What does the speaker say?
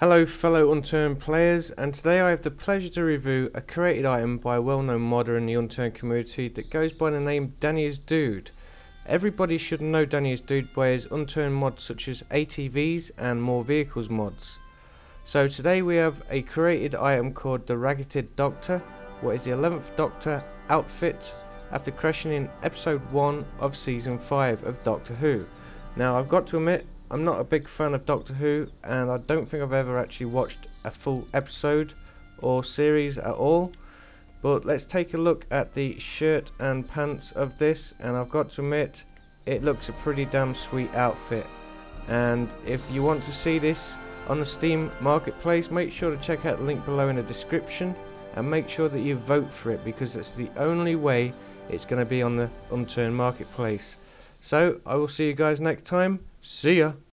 Hello fellow Unturned players and today I have the pleasure to review a curated item by a well-known modder in the Unturned community that goes by the name Danny's Dude. Everybody should know Danny's Dude by his Unturned mods such as ATVs and more vehicles mods. So today we have a curated item called the Raggedy Doctor, what is the 11th Doctor outfit after crashing in episode 1 of season 5 of Doctor Who. Now I've got to admit I'm not a big fan of Doctor Who and I don't think I've ever actually watched a full episode or series at all. But let's take a look at the shirt and pants of this and I've got to admit it looks a pretty damn sweet outfit. And if you want to see this on the Steam marketplace make sure to check out the link below in the description and make sure that you vote for it because it's the only way it's going to be on the unturned marketplace. So I will see you guys next time see ya